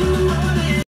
you.